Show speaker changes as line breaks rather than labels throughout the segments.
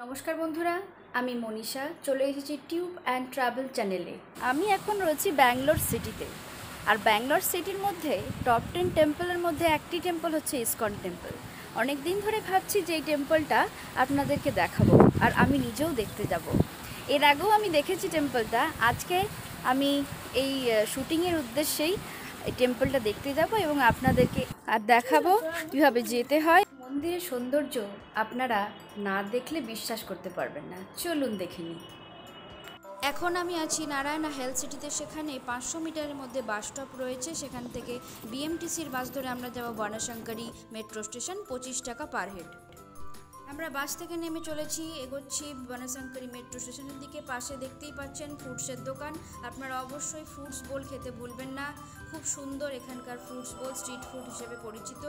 নমস্কার বন্ধুরা আমি মনীষা চলে এসেছি টিউব অ্যান্ড ট্রাভেল চ্যানেলে আমি এখন রয়েছি ব্যাঙ্গালোর সিটিতে আর ব্যাঙ্গালোর সিটির মধ্যে টপ টেন টেম্পলের মধ্যে একটি টেম্পল হচ্ছে ইসকন টেম্পল অনেক দিন ধরে ভাবছি যে এই টেম্পলটা আপনাদেরকে দেখাবো আর আমি নিজেও দেখতে যাব এর আগেও আমি দেখেছি টেম্পলটা আজকে আমি এই শুটিংয়ের উদ্দেশ্যেই এই টেম্পলটা দেখতে যাব এবং আপনাদেরকে আর দেখাবো কীভাবে যেতে হয় মন্দিরের সৌন্দর্য আপনারা না দেখলে বিশ্বাস করতে পারবেন না চলুন দেখে নিন এখন আমি আছি নারায়ণা হেলথ সিটিতে সেখানে পাঁচশো মিটারের মধ্যে বাস স্টপ রয়েছে সেখান থেকে বিএমটিসির বাস ধরে আমরা যাব বর্ণাশঙ্করী মেট্রো স্টেশন পঁচিশ টাকা পার হেড আমরা বাস থেকে নেমে চলেছি এগোচ্ছি বনশঙ্করী মেট্রো স্টেশনের দিকে পাশে দেখতেই পাচ্ছেন ফুডসের দোকান আপনারা অবশ্যই ফুডস বোল খেতে ভুলবেন না খুব সুন্দর এখানকার ফুডস বোল স্ট্রিট ফুড হিসেবে পরিচিত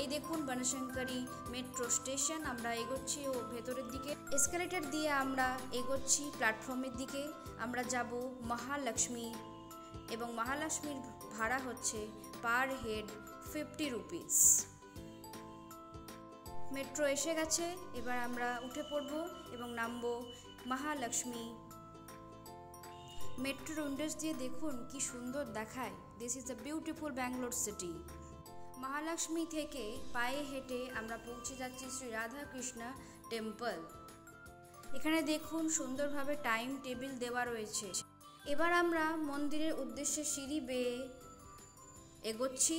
এই দেখুন বনশঙ্করী মেট্রো স্টেশন আমরা এগোচ্ছি ও ভেতরের দিকে এসকালেটার দিয়ে আমরা এগোচ্ছি প্ল্যাটফর্মের দিকে আমরা যাব মহালক্ষ্মী এবং মহালক্ষ্মীর ভাড়া হচ্ছে per head fifty rupees metro এসে গেছে এবার আমরা উঠে পড়ব এবং নামব মহালক্ষ্মী মেট্রোর উইন্ডোজ দিয়ে দেখুন কি সুন্দর দেখায় this is a beautiful Bangalore city Mahalakshmi থেকে পায়ে হেঁটে আমরা পৌঁছে যাচ্ছি শ্রী রাধাকৃষ্ণা টেম্পল এখানে দেখুন সুন্দরভাবে টাইম টেবিল দেওয়া রয়েছে এবার আমরা মন্দিরের উদ্দেশ্যে সিঁড়ি বেয়ে এগোচ্ছি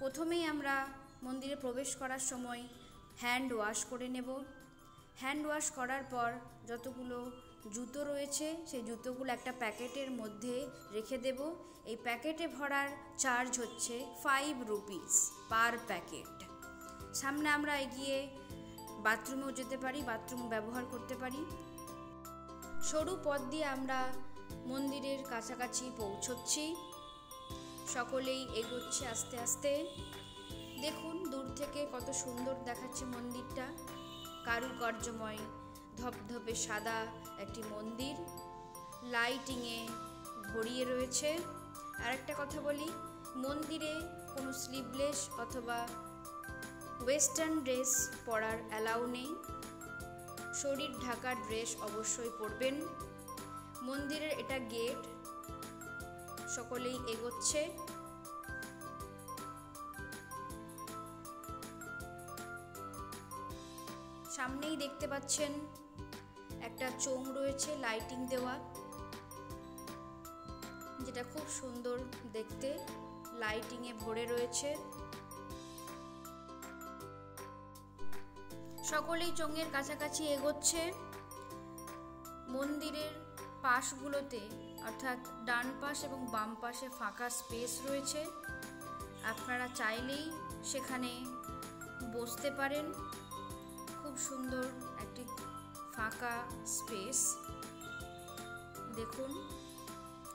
প্রথমেই আমরা মন্দিরে প্রবেশ করার সময় হ্যান্ড ওয়াশ করে নেব হ্যান্ড ওয়াশ করার পর যতগুলো জুতো রয়েছে সেই জুতোগুলো একটা প্যাকেটের মধ্যে রেখে দেব এই প্যাকেটে ভরার চার্জ হচ্ছে ফাইভ রুপিস পার প্যাকেট সামনে আমরা এগিয়ে বাথরুমেও যেতে পারি বাথরুম ব্যবহার করতে পারি সরু পথ দিয়ে আমরা মন্দিরের কাছাকাছি পৌঁছচ্ছি সকলেই এগোচ্ছে আস্তে আস্তে দূর থেকে কত সুন্দর দেখাচ্ছে মন্দিরটা কারুকার্যময় ধপধপে সাদা একটি মন্দির লাইটিংয়ে ভরিয়ে রয়েছে আর একটা কথা বলি মন্দিরে কোনো স্লিভলেস অথবা ওয়েস্টার্ন ড্রেস পরার অ্যালাউ নেই শরীর ঢাকার ড্রেস অবশ্যই পরবেন মন্দিরের এটা গেট সকলেই এগোচ্ছে সামনেই দেখতে পাচ্ছেন একটা চোং রয়েছে লাইটিং দেওয়া যেটা খুব সুন্দর দেখতে লাইটিংয়ে ভরে রয়েছে সকলেই চোঙের কাছাকাছি এগোচ্ছে মন্দিরের পাশগুলোতে অর্থাৎ ডান পাশ এবং বাম পাশে ফাঁকা স্পেস রয়েছে আপনারা চাইলেই সেখানে বসতে পারেন সুন্দর একটি ফাঁকা স্পেস দেখুন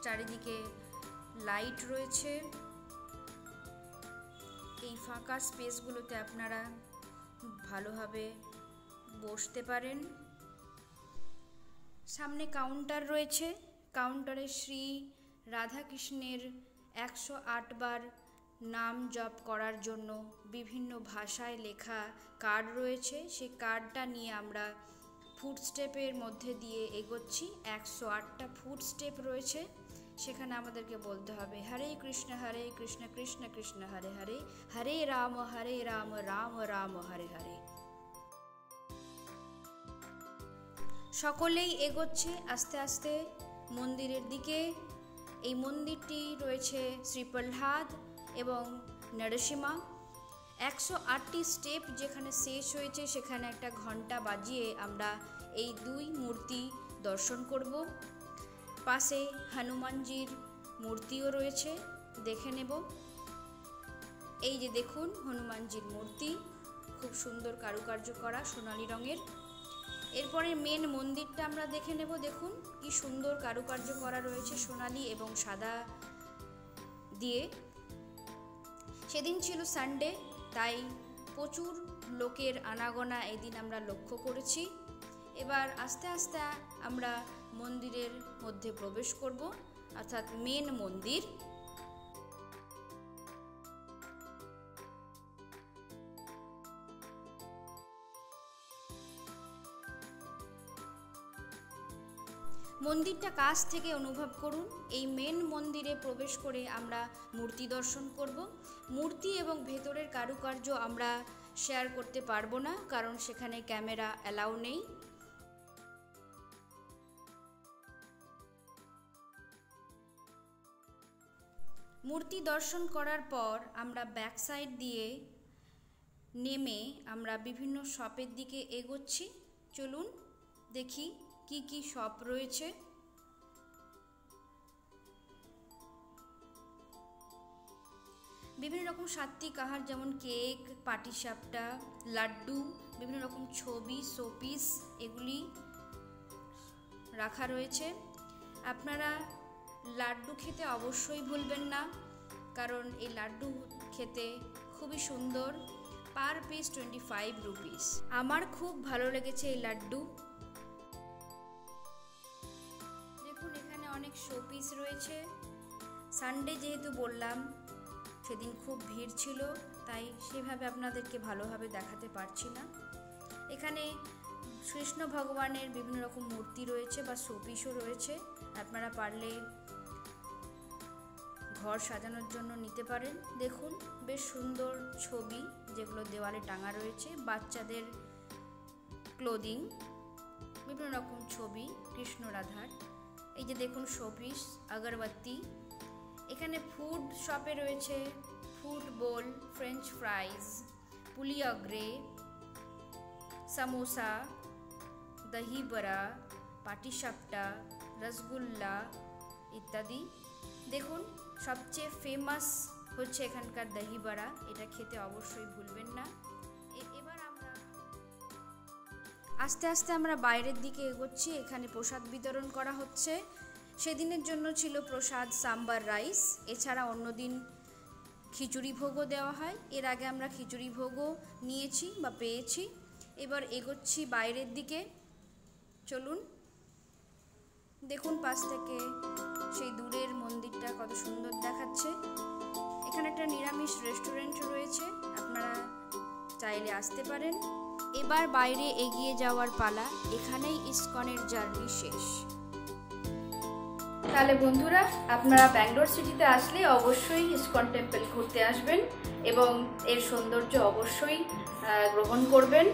চারিদিকে লাইট রয়েছে এই ফাঁকা স্পেসগুলোতে আপনারা ভালোভাবে বসতে পারেন সামনে কাউন্টার রয়েছে কাউন্টারে শ্রী রাধাকৃষ্ণের একশো বার নাম জপ করার জন্য বিভিন্ন ভাষায় লেখা কার্ড রয়েছে সেই কার্ডটা নিয়ে আমরা স্টেপের মধ্যে দিয়ে এগোচ্ছি একশো আটটা স্টেপ রয়েছে সেখানে আমাদেরকে বলতে হবে হরে কৃষ্ণ হরে কৃষ্ণ কৃষ্ণ কৃষ্ণ হরে হরে হরে রাম হরে রাম রাম রাম হরে হরে সকলেই এগোচ্ছে আস্তে আস্তে মন্দিরের দিকে এই মন্দিরটি রয়েছে শ্রীপ্রহ্লাদ এবং নরসিমা একশো আটটি স্টেপ যেখানে শেষ হয়েছে সেখানে একটা ঘন্টা বাজিয়ে আমরা এই দুই মূর্তি দর্শন করব পাশে হনুমানজির মূর্তিও রয়েছে দেখে নেব এই যে দেখুন হনুমানজির মূর্তি খুব সুন্দর কারুকার্য করা সোনালি রঙের এরপরে মেন মন্দিরটা আমরা দেখে নেব দেখুন কি সুন্দর কারুকার্য করা রয়েছে সোনালি এবং সাদা দিয়ে সেদিন ছিল সানডে তাই প্রচুর লোকের আনাগোনা এদিন আমরা লক্ষ্য করেছি এবার আস্তে আস্তে আমরা মন্দিরের মধ্যে প্রবেশ করব অর্থাৎ মেন মন্দির মন্দিরটা কাছ থেকে অনুভব করুন এই মেন মন্দিরে প্রবেশ করে আমরা মূর্তি দর্শন করব মূর্তি এবং ভেতরের কারুকার্য আমরা শেয়ার করতে পারবো না কারণ সেখানে ক্যামেরা অ্যালাউ নেই মূর্তি দর্শন করার পর আমরা ব্যাক সাইড দিয়ে নেমে আমরা বিভিন্ন শপের দিকে এগোচ্ছি চলুন দেখি কি কি শপ রয়েছে বিভিন্ন রকম সাত্বিক আহার যেমন কেক পাটি সাপটা লাড্ডু বিভিন্ন রকম ছবি শোপিস এগুলি রাখা রয়েছে আপনারা লাড্ডু খেতে অবশ্যই ভুলবেন না কারণ এই লাড্ডু খেতে খুবই সুন্দর per piece twenty five rupees আমার খুব ভালো লেগেছে এই লাড্ডু অনেক শোপিস রয়েছে সানডে যেহেতু বললাম সেদিন খুব ভিড় ছিল তাই সেভাবে আপনাদেরকে ভালোভাবে দেখাতে পারছি না এখানে কৃষ্ণ ভগবানের বিভিন্ন রকম মূর্তি রয়েছে বা শোপিসও রয়েছে আপনারা পারলে ঘর সাজানোর জন্য নিতে পারেন দেখুন বেশ সুন্দর ছবি যেগুলো দেওয়ালে টাঙা রয়েছে বাচ্চাদের ক্লোদিং বিভিন্ন রকম ছবি কৃষ্ণ রাধার এই যে দেখুন শোপিস আগরবাতি এখানে ফুড শপে রয়েছে ফুড বোল ফ্রেঞ্চ ফ্রাইজ পুলি অগ্রে সামোসা দহি বড়া পাটিসাপটা রসগোল্লা ইত্যাদি দেখুন সবচেয়ে ফেমাস হচ্ছে এখানকার দহি বড়া এটা খেতে অবশ্যই ভুলবেন না আস্তে আস্তে আমরা বাইরের দিকে এগোচ্ছি এখানে প্রসাদ বিতরণ করা হচ্ছে সেদিনের জন্য ছিল প্রসাদ সাম্বার রাইস এছাড়া অন্যদিন খিচুড়ি ভোগও দেওয়া হয় এর আগে আমরা খিচুড়ি ভোগও নিয়েছি বা পেয়েছি এবার এগোচ্ছি বাইরের দিকে চলুন দেখুন পাশ থেকে সেই দূরের মন্দিরটা কত সুন্দর দেখাচ্ছে এখানে একটা নিরামিষ রেস্টুরেন্ট রয়েছে আপনারা চাইলে আসতে পারেন এবার বাইরে এগিয়ে যাওয়ার পালা এখানেই ইস্কনের জার্নি শেষ তাহলে বন্ধুরা আপনারা ব্যাঙ্গালোর সিটিতে আসলে অবশ্যই ইস্কন টেম্পল ঘুরতে আসবেন এবং এর সৌন্দর্য অবশ্যই গ্রহণ করবেন